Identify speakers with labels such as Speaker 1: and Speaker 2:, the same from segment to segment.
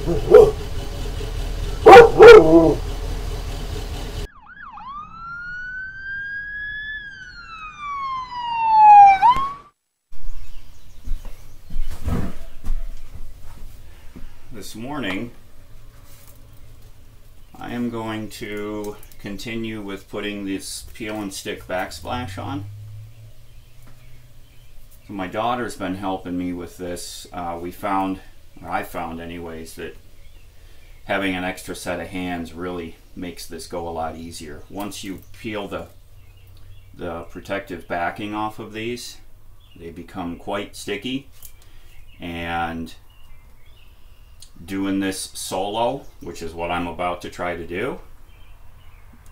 Speaker 1: This morning, I am going to continue with putting this peel and stick backsplash on. So my daughter's been helping me with this. Uh, we found, I found anyways, that having an extra set of hands really makes this go a lot easier. Once you peel the the protective backing off of these, they become quite sticky and doing this solo, which is what I'm about to try to do,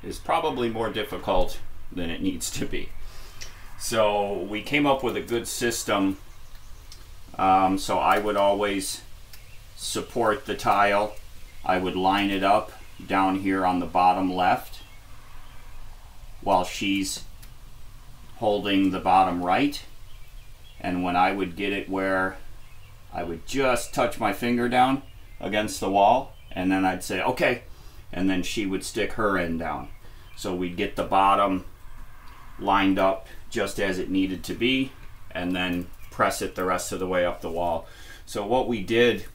Speaker 1: is probably more difficult than it needs to be. So we came up with a good system. Um, so I would always support the tile. I would line it up down here on the bottom left while she's holding the bottom right. And when I would get it where I would just touch my finger down against the wall and then I'd say, okay. And then she would stick her end down. So we'd get the bottom lined up just as it needed to be and then press it the rest of the way up the wall. So what we did,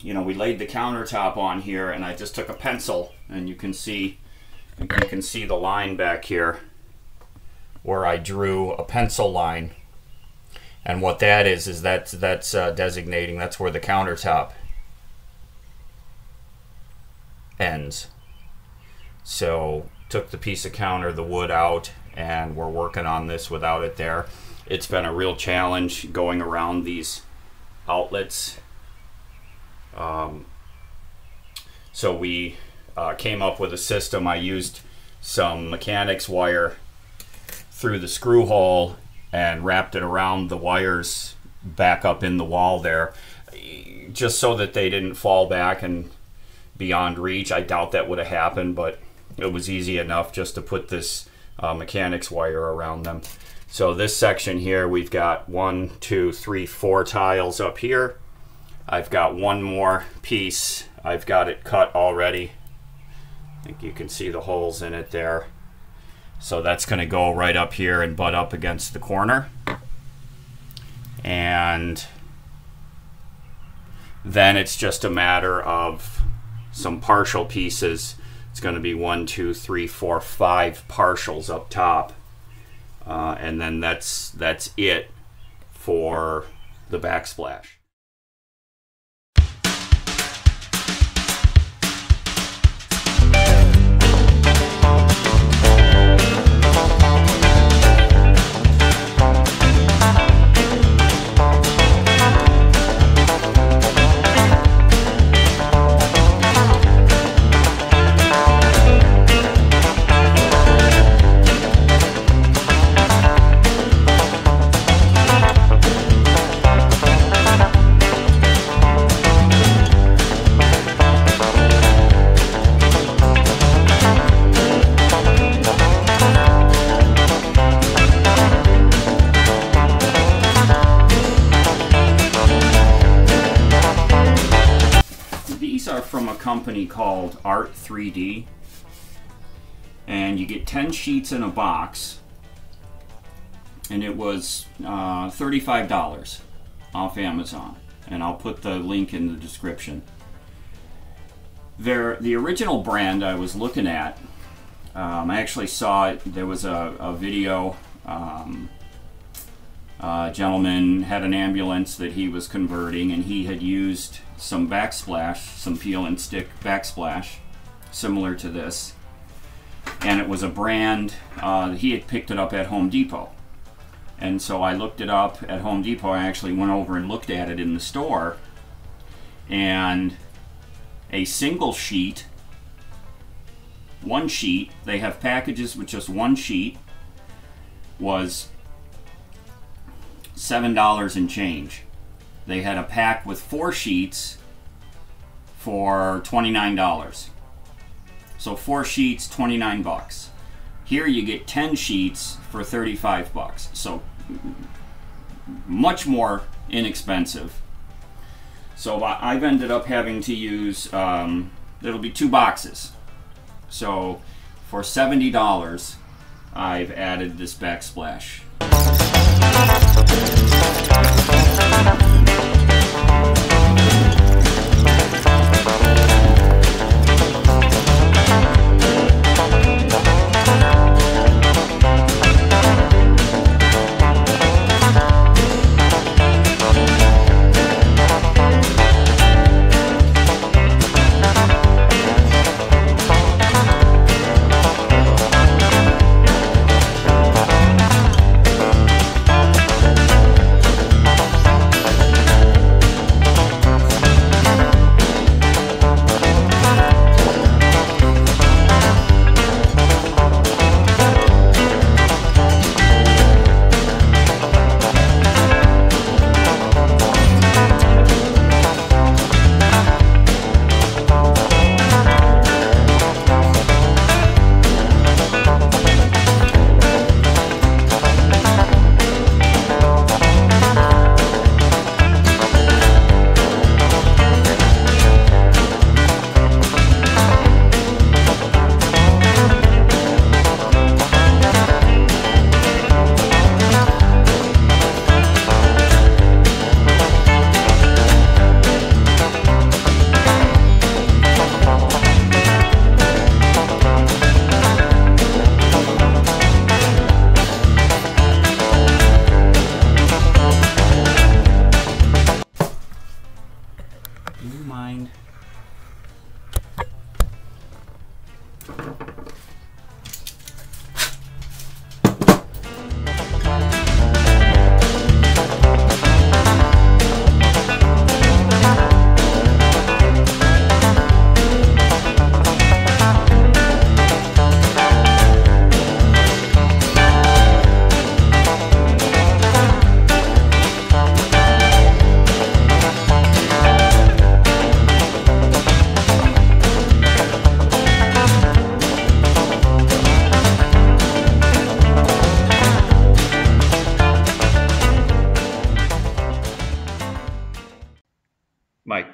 Speaker 1: you know, we laid the countertop on here and I just took a pencil and you can see you can see the line back here where I drew a pencil line. And what that is, is that's, that's uh, designating, that's where the countertop ends. So took the piece of counter, the wood out, and we're working on this without it there. It's been a real challenge going around these outlets. Um, so we uh, came up with a system. I used some mechanics wire through the screw hole and wrapped it around the wires back up in the wall there just so that they didn't fall back and beyond reach. I doubt that would have happened, but it was easy enough just to put this uh, mechanics wire around them. So this section here, we've got one, two, three, four tiles up here. I've got one more piece. I've got it cut already. I think you can see the holes in it there. So that's going to go right up here and butt up against the corner. And then it's just a matter of some partial pieces. It's going to be one, two, three, four, five partials up top. Uh, and then that's that's it for the backsplash. Company called Art 3D, and you get 10 sheets in a box, and it was uh, $35 off Amazon, and I'll put the link in the description. There, the original brand I was looking at, um, I actually saw it. There was a, a video. Um, a gentleman had an ambulance that he was converting, and he had used some backsplash, some peel and stick backsplash, similar to this. And it was a brand, uh, he had picked it up at Home Depot. And so I looked it up at Home Depot. I actually went over and looked at it in the store. And a single sheet, one sheet, they have packages with just one sheet, was $7 and change. They had a pack with four sheets for $29. So four sheets, 29 bucks. Here you get 10 sheets for 35 bucks. So much more inexpensive. So I've ended up having to use, um, it'll be two boxes. So for $70, I've added this backsplash. ななな。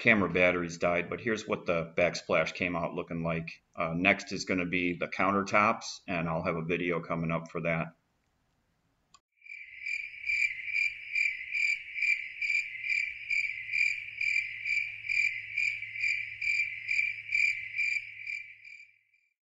Speaker 1: Camera batteries died, but here's what the backsplash came out looking like. Uh, next is going to be the countertops, and I'll have a video coming up for that.